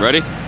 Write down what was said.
Ready?